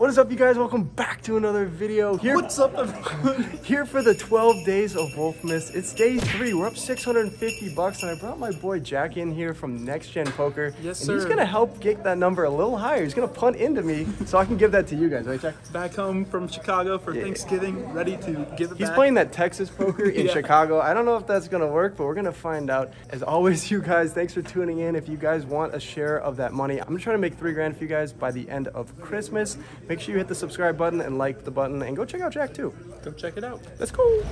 What is up, you guys? Welcome back to another video. Here, What's up, everyone? here for the 12 days of Wolfmas. It's day three. We're up 650 bucks, and I brought my boy Jack in here from Next Gen Poker. Yes, and He's gonna help get that number a little higher. He's gonna punt into me, so I can give that to you guys, right, Jack? Back home from Chicago for Thanksgiving, ready to give it He's back. playing that Texas poker in Yeah. Chicago. I don't know if that's gonna work, but we're gonna find out. As always, you guys, thanks for tuning in. If you guys want a share of that money, I'm gonna try to make three grand for you guys by the end of Christmas. Make sure you hit the subscribe button and like the button, and go check out Jack too. Go check it out. Let's go.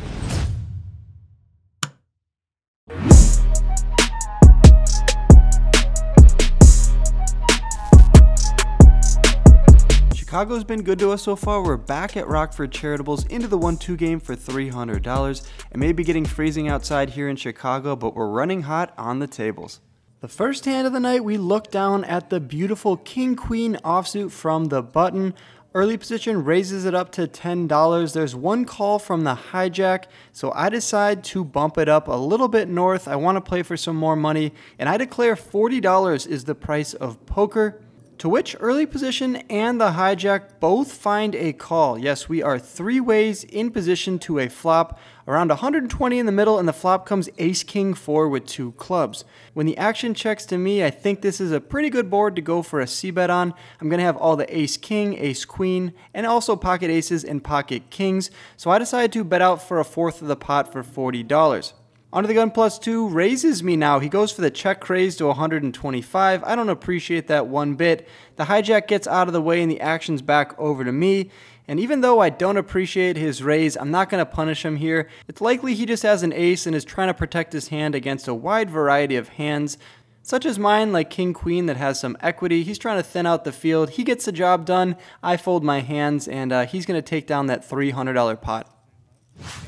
Chicago's been good to us so far. We're back at Rockford Charitables into the 1-2 game for $300. It may be getting freezing outside here in Chicago, but we're running hot on the tables. The first hand of the night, we look down at the beautiful King Queen offsuit from the button. Early position raises it up to $10. There's one call from the hijack, so I decide to bump it up a little bit north. I want to play for some more money, and I declare $40 is the price of poker. To which early position and the hijack both find a call. Yes, we are three ways in position to a flop. Around 120 in the middle, and the flop comes ace king four with two clubs. When the action checks to me, I think this is a pretty good board to go for a c bet on. I'm to have all the ace king, ace queen, and also pocket aces and pocket kings. So I decided to bet out for a fourth of the pot for $40. Under the gun plus two raises me now. He goes for the check raise to 125. I don't appreciate that one bit. The hijack gets out of the way and the action's back over to me. And even though I don't appreciate his raise, I'm not going to punish him here. It's likely he just has an ace and is trying to protect his hand against a wide variety of hands, such as mine, like King Queen, that has some equity. He's trying to thin out the field. He gets the job done. I fold my hands, and uh, he's going to take down that $300 pot.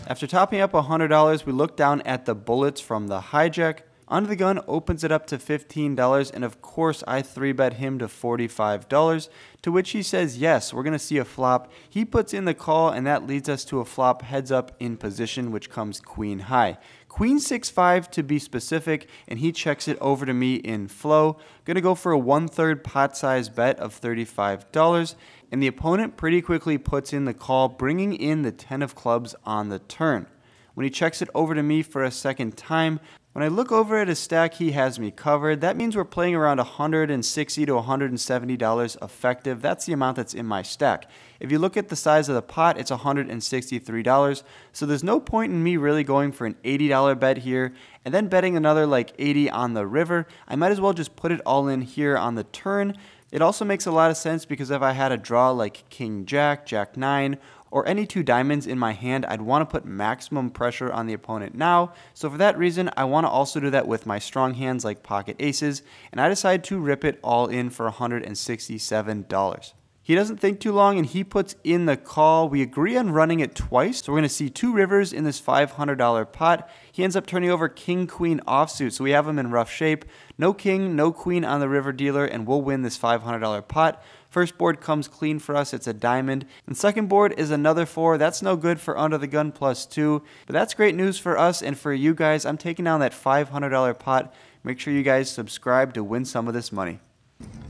After topping up $100, we look down at the bullets from the hijack. Under the gun opens it up to $15, and of course, I 3 bet him to $45, to which he says, Yes, we're going to see a flop. He puts in the call, and that leads us to a flop heads up in position, which comes queen high. Queen 6-5 to be specific, and he checks it over to me in flow. Gonna go for a one third pot size bet of $35, and the opponent pretty quickly puts in the call, bringing in the 10 of clubs on the turn. When he checks it over to me for a second time, when I look over at his stack, he has me covered. That means we're playing around 160 to $170 effective. That's the amount that's in my stack. If you look at the size of the pot, it's $163. So there's no point in me really going for an $80 bet here and then betting another like 80 on the river. I might as well just put it all in here on the turn. It also makes a lot of sense because if I had a draw like King Jack, Jack 9, or any two diamonds in my hand, I'd want to put maximum pressure on the opponent now. So for that reason, I want to also do that with my strong hands like pocket aces, and I decided to rip it all in for $167. He doesn't think too long and he puts in the call. We agree on running it twice. So we're going to see two rivers in this $500 pot. He ends up turning over king queen offsuit. So we have him in rough shape. No king, no queen on the river dealer, and we'll win this $500 pot. First board comes clean for us. It's a diamond. And second board is another four. That's no good for under the gun plus two. But that's great news for us and for you guys. I'm taking down that $500 pot. Make sure you guys subscribe to win some of this money.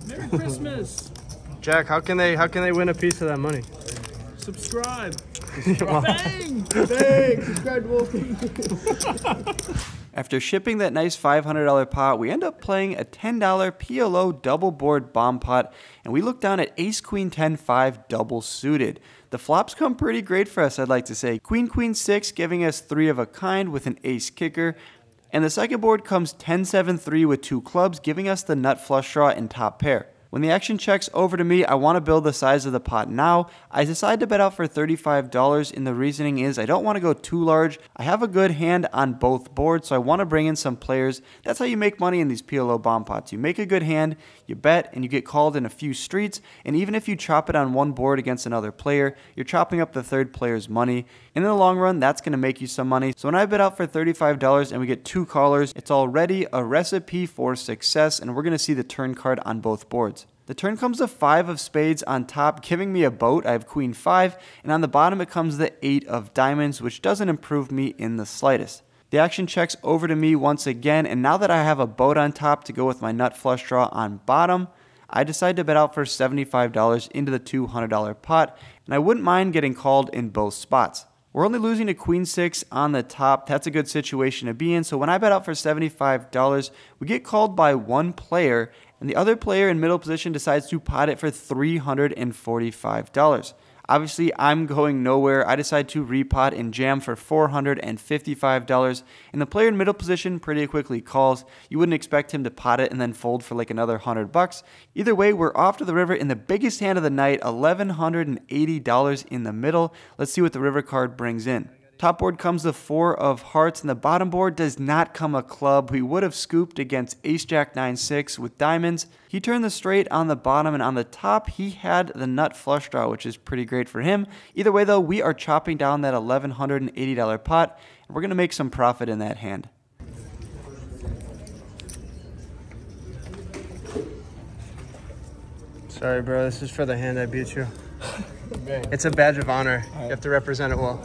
Merry Christmas. Jack, how can they how can they win a piece of that money? Subscribe. Well, Bang! Bang! Subscribe to Wolfie. After shipping that nice $500 pot, we end up playing a $10 PLO double board bomb pot, and we look down at Ace Queen 10 5 double suited. The flops come pretty great for us, I'd like to say. Queen Queen 6 giving us three of a kind with an ace kicker. And the second board comes 10 7 3 with two clubs, giving us the nut flush draw and top pair. When the action checks over to me, I want to build the size of the pot now. I decide to bet out for $35 and the reasoning is I don't want to go too large. I have a good hand on both boards, so I want to bring in some players. That's how you make money in these PLO bomb pots. You make a good hand, you bet, and you get called in a few streets, and even if you chop it on one board against another player, you're chopping up the third player's money. And in the long run, that's going to make you some money. So when I bet out for $35 and we get two callers, it's already a recipe for success, and we're going to see the turn card on both boards. The turn comes the five of spades on top, giving me a boat. I have queen five, and on the bottom it comes the eight of diamonds, which doesn't improve me in the slightest. The action checks over to me once again, and now that I have a boat on top to go with my nut flush draw on bottom, I decide to bet out for $75 into the $200 pot, and I wouldn't mind getting called in both spots. We're only losing to Queen 6 on the top. That's a good situation to be in. So when I bet out for $75, we get called by one player, and the other player in middle position decides to pot it for $345. Obviously, I'm going nowhere. I decide to repot and jam for $455, and the player in middle position pretty quickly calls. You wouldn't expect him to pot it and then fold for like another 100 bucks. Either way, we're off to the river in the biggest hand of the night, $1,180 in the middle. Let's see what the river card brings in. Top board comes the four of hearts, and the bottom board does not come a club. We would have scooped against ace jack 9 6 with diamonds. He turned the straight on the bottom, and on the top, he had the nut flush draw, which is pretty great for him. Either way, though, we are chopping down that $1,180 pot, and we're going to make some profit in that hand. Sorry, bro. This is for the hand I beat you. It's a badge of honor. You have to represent it well.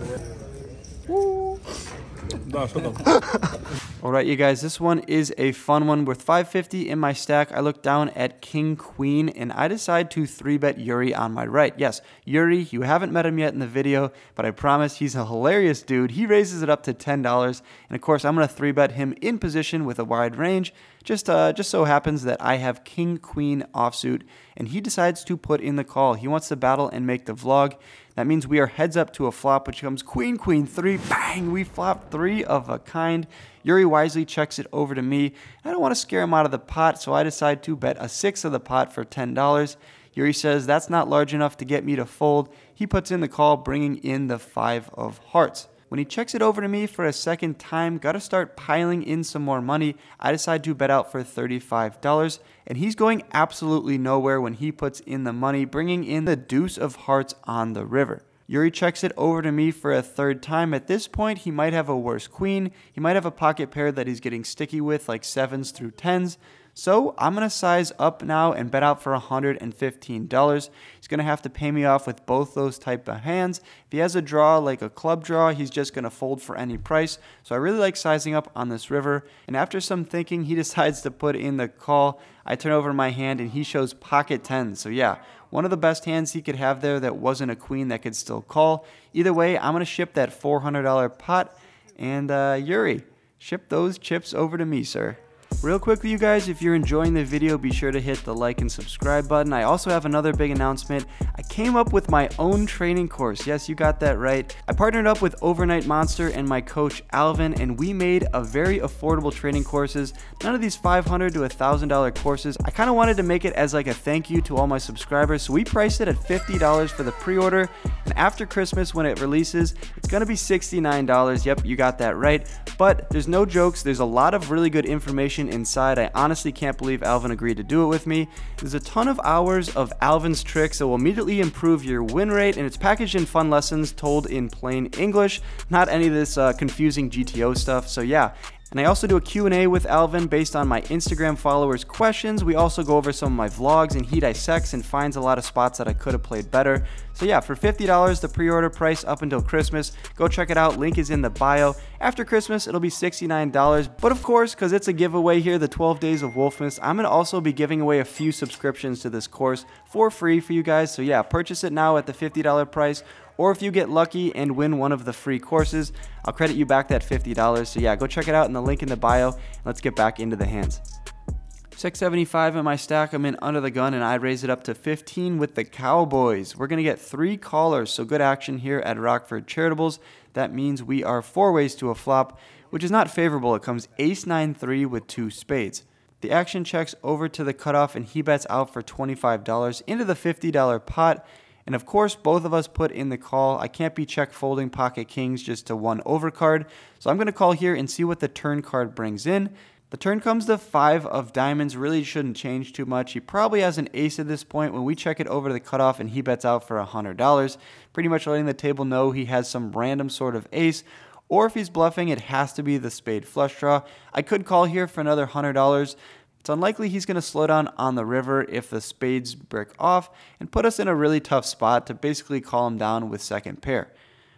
All right, you guys, this one is a fun one. With 550 in my stack, I look down at King Queen and I decide to 3-bet Yuri on my right. Yes, Yuri, you haven't met him yet in the video, but I promise he's a hilarious dude. He raises it up to $10, and of course, I'm going to 3-bet him in position with a wide range. Just, uh, just so happens that I have King Queen offsuit, and he decides to put in the call. He wants to battle and make the vlog. That means we are heads up to a flop, which comes queen, queen, three, bang, we flop three of a kind. Yuri wisely checks it over to me. I don't want to scare him out of the pot, so I decide to bet a six of the pot for $10. Yuri says that's not large enough to get me to fold. He puts in the call, bringing in the five of hearts. When he checks it over to me for a second time, gotta start piling in some more money. I decide to bet out for $35, and he's going absolutely nowhere when he puts in the money, bringing in the deuce of hearts on the river. Yuri checks it over to me for a third time. At this point, he might have a worse queen. He might have a pocket pair that he's getting sticky with, like sevens through tens. So I'm going to size up now and bet out for $115. He's going to have to pay me off with both those type of hands. If he has a draw like a club draw, he's just going to fold for any price. So I really like sizing up on this river. And after some thinking, he decides to put in the call. I turn over my hand and he shows pocket 10. So yeah, one of the best hands he could have there that wasn't a queen that could still call. Either way, I'm going to ship that $400 pot. And uh, Yuri, ship those chips over to me, sir. Real quickly, you guys, if you're enjoying the video, be sure to hit the like and subscribe button. I also have another big announcement. I came up with my own training course. Yes, you got that right. I partnered up with Overnight Monster and my coach Alvin, and we made a very affordable training courses. None of these $500 to $1,000 courses. I kind of wanted to make it as like a thank you to all my subscribers, so we priced it at $50 for the pre-order. And after Christmas, when it releases, it's gonna be $69. Yep, you got that right. But there's no jokes. There's a lot of really good inside. I honestly can't believe Alvin agreed to do it with me. There's a ton of hours of Alvin's tricks that will immediately improve your win rate, and it's packaged in fun lessons told in plain English, not any of this uh, confusing GTO stuff. So yeah, and I also do a Q&A with Alvin based on my Instagram followers' questions. We also go over some of my vlogs and he dissects and finds a lot of spots that I could have played better. So yeah, for $50 the pre-order price up until Christmas, go check it out. Link is in the bio. After Christmas, it'll be $69. But of course, because it's a giveaway here, the 12 Days of Wolfmas, I'm going to also be giving away a few subscriptions to this course for free for you guys. So yeah, purchase it now at the $50 price or if you get lucky and win one of the free courses, I'll credit you back that $50. So yeah, go check it out in the link in the bio. Let's get back into the hands. 675 in my stack. I'm in under the gun and I raise it up to 15 with the Cowboys. We're going to get three callers, so good action here at Rockford Charitables. That means we are four ways to a flop, which is not favorable. It comes ace 9 3 with two spades. The action checks over to the cutoff and he bets out for $25 into the $50 pot. And of course, both of us put in the call. I can't be check folding pocket kings just to one overcard. So I'm going to call here and see what the turn card brings in. The turn comes the five of diamonds, really shouldn't change too much. He probably has an ace at this point when we check it over to the cutoff and he bets out for a $100, pretty much letting the table know he has some random sort of ace. Or if he's bluffing, it has to be the spade flush draw. I could call here for another $100, it's unlikely he's going to slow down on the river if the spades break off and put us in a really tough spot to basically call him down with second pair.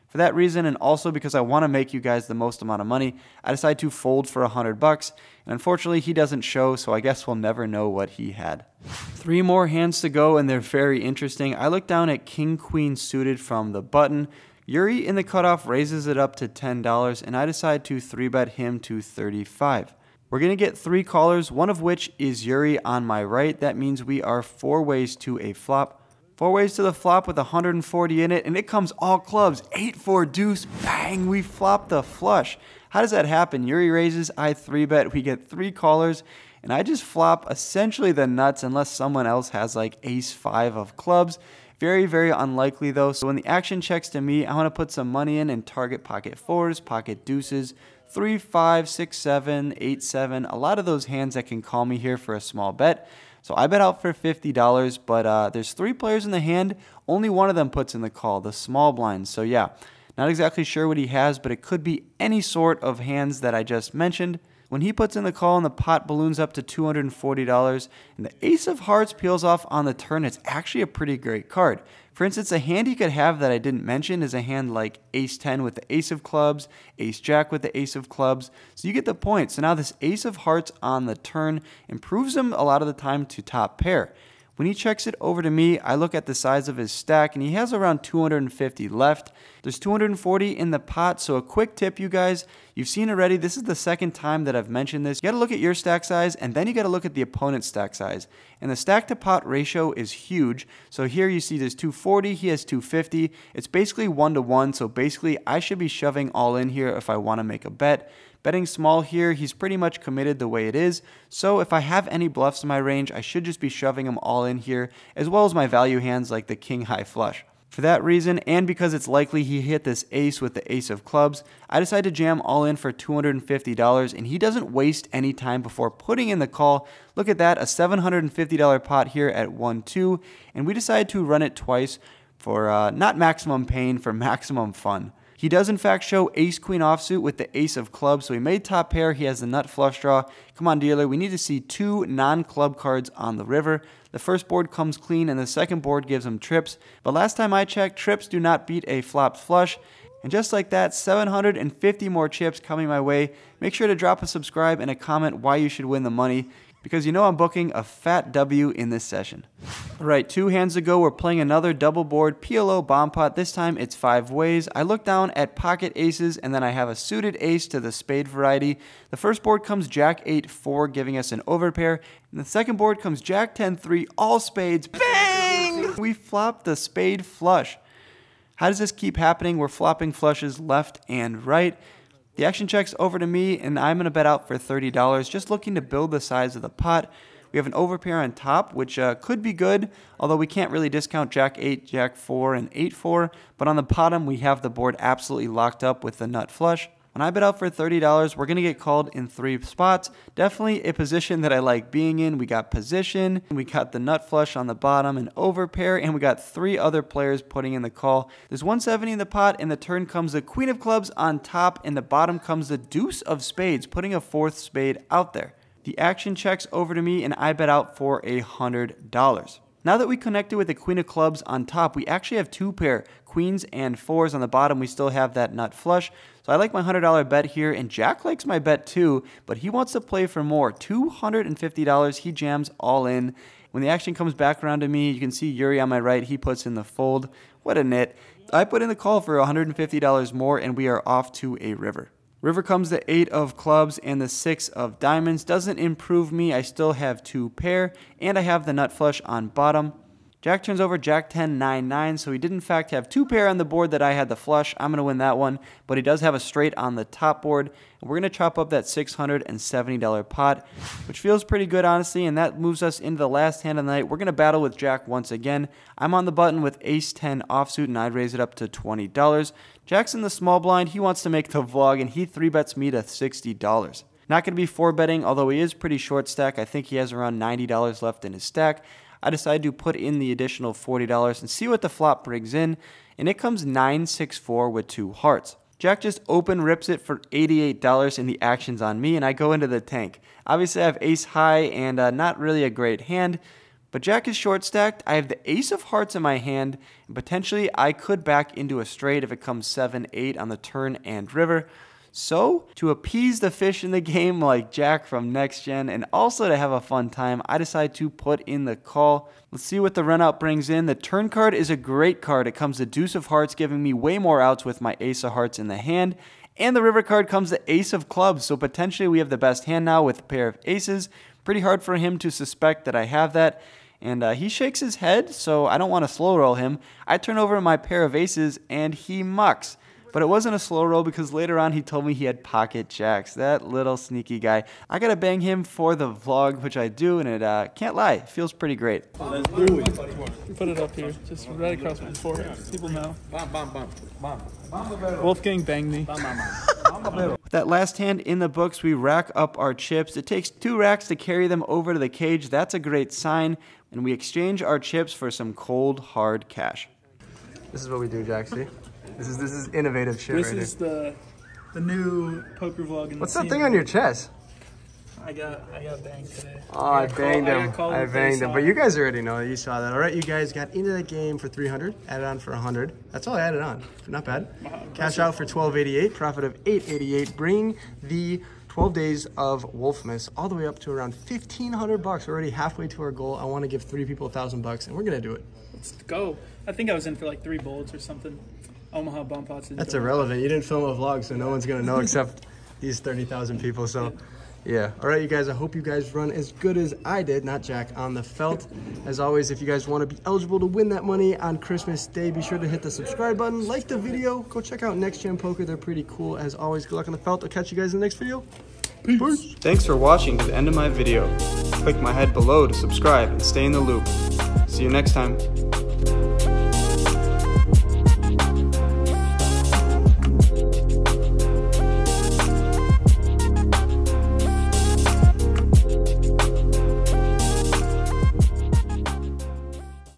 For that reason, and also because I want to make you guys the most amount of money, I decide to fold for a hundred bucks. And unfortunately, he doesn't show, so I guess we'll never know what he had. Three more hands to go, and they're very interesting. I look down at King Queen suited from the button. Yuri in the cutoff raises it up to $10, and I decide to 3 bet him to 35. We're going to get three callers, one of which is Yuri on my right. That means we are four ways to a flop. Four ways to the flop with 140 in it, and it comes all clubs. 8-4 deuce, bang, we flop the flush. How does that happen? Yuri raises, I 3-bet, we get three callers, and I just flop essentially the nuts unless someone else has like ace-5 of clubs. Very, very unlikely though. So when the action checks to me, I want to put some money in and target pocket fours, pocket deuces, three, five, six, seven, eight, seven. A lot of those hands that can call me here for a small bet. So I bet out for $50, but uh, there's three players in the hand. Only one of them puts in the call, the small blind. So yeah, not exactly sure what he has, but it could be any sort of hands that I just mentioned. When he puts in the call and the pot balloons up to $240 and the ace of hearts peels off on the turn, it's actually a pretty great card. For instance, a hand he could have that I didn't mention is a hand like ace 10 with the ace of clubs, ace jack with the ace of clubs. So you get the point. So now this ace of hearts on the turn improves him a lot of the time to top pair. When he checks it over to me, I look at the size of his stack and he has around 250 left. There's 240 in the pot, so a quick tip, you guys. You've seen already, this is the second time that I've mentioned this. You gotta look at your stack size and then you gotta look at the opponent's stack size. And the stack to pot ratio is huge. So here you see there's 240, he has 250. It's basically one to one, so basically I should be shoving all in here if I wanna make a bet. Betting small here, he's pretty much committed the way it is. So if I have any bluffs in my range, I should just be shoving them all in here, as well as my value hands like the king high flush. For that reason, and because it's likely he hit this ace with the ace of clubs, I decide to jam all in for $250, and he doesn't waste any time before putting in the call. Look at that, a $750 pot here at 1-2, and we decide to run it twice for uh, not maximum pain, for maximum fun. He does in fact show ace queen offsuit with the ace of clubs, so he made top pair. He has the nut flush draw. Come on, dealer, we need to see two non-club cards on the river. The first board comes clean and the second board gives him trips. But last time I checked, trips do not beat a flopped flush. And just like that, 750 more chips coming my way. Make sure to drop a subscribe and a comment why you should win the money because you know I'm booking a fat W in this session. All right, two hands ago, we're playing another double board PLO bomb pot. This time it's five ways. I look down at pocket aces and then I have a suited ace to the spade variety. The first board comes Jack 8 4, giving us an overpair. And the second board comes Jack 10 3, all spades. Bang! We flop the spade flush. How does this keep happening? We're flopping flushes left and right. The action check's over to me, and I'm going to bet out for $30, just looking to build the size of the pot. We have an overpair on top, which uh, could be good, although we can't really discount Jack 8, Jack 4, and 8 4. But on the bottom, we have the board absolutely locked up with the nut flush. When I bet out for $30, we're to get called in three spots. Definitely a position that I like being in. We got position, we got the nut flush on the bottom, an overpair, and we got three other players putting in the call. There's 170 in the pot, and the turn comes the queen of clubs on top, and the bottom comes the deuce of spades, putting a fourth spade out there. The action checks over to me, and I bet out for a $100. Now that we connected with the queen of clubs on top, we actually have two pair, queens and fours on the bottom. We still have that nut flush. So I like my $100 bet here, and Jack likes my bet too, but he wants to play for more. $250, he jams all in. When the action comes back around to me, you can see Yuri on my right, he puts in the fold. What a nit. I put in the call for $150 more, and we are off to a river. River comes the 8 of clubs and the 6 of diamonds. Doesn't improve me. I still have two pair, and I have the nut flush on bottom. Jack turns over Jack 10, 9, 9, so he did in fact have two pair on the board that I had the flush. I'm going to win that one, but he does have a straight on the top board. And we're going to chop up that $670 pot, which feels pretty good, honestly, and that moves us into the last hand of the night. We're going to battle with Jack once again. I'm on the button with Ace 10 offsuit, and I'd raise it up to $20. Jack's in the small blind. He wants to make the vlog, and he 3 bets me to $60. Not going to be 4 betting, although he is pretty short stack. I think he has around $90 left in his stack. I decided to put in the additional $40 and see what the flop brings in, and it comes 964 with two hearts. Jack just open rips it for $88 and the action's on me, and I go into the tank. Obviously, I have ace high and uh, not really a great hand, But Jack is short stacked. I have the ace of hearts in my hand, and potentially I could back into a straight if it comes 7 8 on the turn and river. So, to appease the fish in the game like Jack from Next Gen and also to have a fun time, I decide to put in the call. Let's see what the runout brings in. The turn card is a great card. It comes the Deuce of Hearts, giving me way more outs with my Ace of Hearts in the hand. And the river card comes the Ace of Clubs, so potentially we have the best hand now with a pair of aces. Pretty hard for him to suspect that I have that. And uh, he shakes his head, so I don't want to slow roll him. I turn over my pair of aces, and he mucks. But it wasn't a slow roll because later on he told me he had pocket jacks. That little sneaky guy. I gotta bang him for the vlog, which I do, and it uh, can't lie, it feels pretty great. Put it up here, just right across my forehead. People know. Bam, bam, bam, bam. Wolfgang banged me. With that last hand in the books, we rack up our chips. It takes two racks to carry them over to the cage. That's a great sign. And we exchange our chips for some cold, hard cash. This is what we do, Jack. See? This is this is innovative shit This right is here. the the new poker vlog. In What's the that thing on your chest? I got I got banged today. Oh, I, got banged I him. called I banged him. But you guys already know. You saw that. All right, you guys got into the game for 300. Added on for 100. That's all I added on. Not bad. Cash out for 1288. Profit of 888. Bring the 12 days of Wolfmas all the way up to around 1500 bucks. We're already halfway to our goal. I want to give three people a thousand bucks, and we're gonna do it. Let's go. I think I was in for like three bullets or something. Omaha bomb pots. That's irrelevant. You didn't film a vlog, so no one's gonna know except these 30,000 people. So, yeah. All right, you guys. I hope you guys run as good as I did, not Jack, on the felt. As always, if you guys want to be eligible to win that money on Christmas Day, be sure to hit the subscribe button, like the video, go check out Next Gen Poker. They're pretty cool. As always, good luck on the felt. I'll catch you guys in the next video. Peace. Thanks for watching to the end of my video. Click my head below to subscribe and stay in the loop. See you next time.